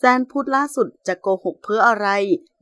แซนพูดล่าสุดจะโกหกเพื่ออะไร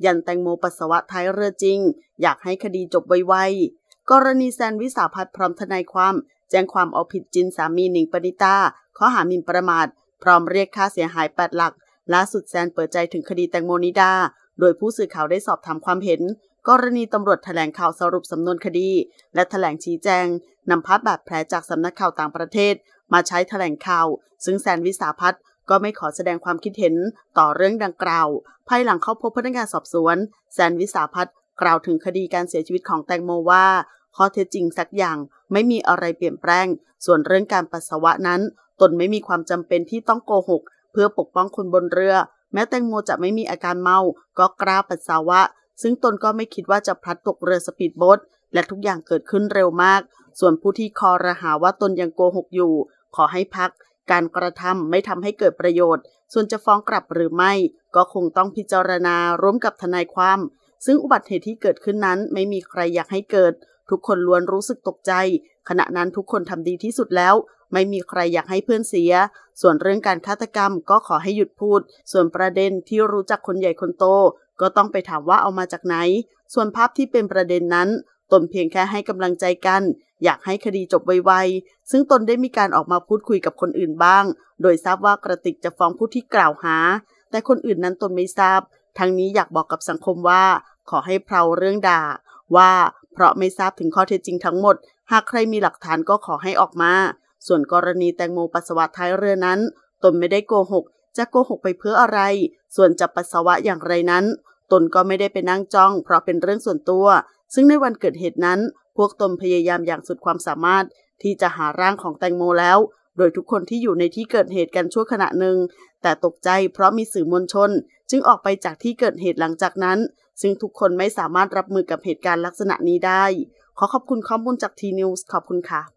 ยันแตงโมปัสสาวะท้ายเรือจริง อยากให้คดีจบไวๆ กรณีแซนวิสาพัฒน์พร้อมทนายความ แจ้งความเอาผิดจินสามีหนิงปณิตาข้อหาหมิ่นประมาท พร้อมเรียกค่าเสียหาย8หลัก ล่าสุดแซนเปิดใจถึงคดีแตงโมนิดา โดยผู้สื่อข่าวได้สอบถามความเห็น กรณีตำรวจแถลงข่าวสรุปสำนวนคดี และแถลงชี้แจงนำภาพบาดแผลจากสำนักข่าวต่างประเทศ มาใช้แถลงข่าว ซึ่งแซนวิสาพัฒน์ ก็ไม่ขอแสดงความคิดเห็นต่อเรื่องดังกล่าว ภายหลังเข้าพบพนักงานสอบสวน แซนวิสาพัฒน์กล่าวถึงคดีการเสียชีวิตของแตงโมว่า ข้อเท็จจริงสักอย่างไม่มีอะไรเปลี่ยนแปลง ส่วนเรื่องการปัสสาวะนั้น ตนไม่มีความจำเป็นที่ต้องโกหก เพื่อปกป้องคนบนเรือ แม้แตงโมจะไม่มีอาการเมา ก็กล้าปัสสาวะ ซึ่งตนก็ไม่คิดว่าจะพลัดตกเรือสปีดโบ๊ทและทุกอย่างเกิดขึ้นเร็วมาก ส่วนผู้ที่คอระหาว่าตนยังโกหกอยู่ ขอให้พัก การกระทำไม่ทำให้เกิดประโยชน์ ส่วนจะฟ้องกลับหรือไม่ ก็คงต้องพิจารณาร่วมกับทนายความ ซึ่งอุบัติเหตุที่เกิดขึ้นนั้นไม่มีใครอยากให้เกิด ทุกคนล้วนรู้สึกตกใจ ขณะนั้นทุกคนทำดีที่สุดแล้ว ไม่มีใครอยากให้เพื่อนเสีย ส่วนเรื่องการฆาตกรรมก็ขอให้หยุดพูด ส่วนประเด็นที่รู้จักคนใหญ่คนโต ก็ต้องไปถามว่าเอามาจากไหน ส่วนภาพที่เป็นประเด็นนั้น ตนเพียงแค่ให้กำลังใจกัน อยากให้คดีจบไวๆ ซึ่งตนได้มีการออกมาพูดคุยกับคนอื่นบ้าง โดยทราบว่ากระติกจะฟ้องผู้ที่กล่าวหา แต่คนอื่นนั้นตนไม่ทราบ ทั้งนี้อยากบอกกับสังคมว่า ขอให้เพลาเรื่องด่า ว่าเพราะไม่ทราบถึงข้อเท็จจริงทั้งหมด หากใครมีหลักฐานก็ขอให้ออกมา ส่วนกรณีแตงโมปัสสาวะท้ายเรือนั้น ตนไม่ได้โกหก จะโกหกไปเพื่ออะไร ส่วนจะปัสสาวะอย่างไรนั้น ตนก็ไม่ได้ไปนั่งจ้อง เพราะเป็นเรื่องส่วนตัว ซึ่งในวันเกิดเหตุนั้น พวกตนพยายามอย่างสุดความสามารถ ที่จะหาร่างของแตงโมแล้ว โดยทุกคนที่อยู่ในที่เกิดเหตุกันชั่วขณะหนึ่ง แต่ตกใจเพราะมีสื่อมวลชน จึงออกไปจากที่เกิดเหตุหลังจากนั้น ซึ่งทุกคนไม่สามารถรับมือกับเหตุการณ์ลักษณะนี้ได้ ขอขอบคุณข้อมูลจากทีนิวส์ขอบคุณค่ะ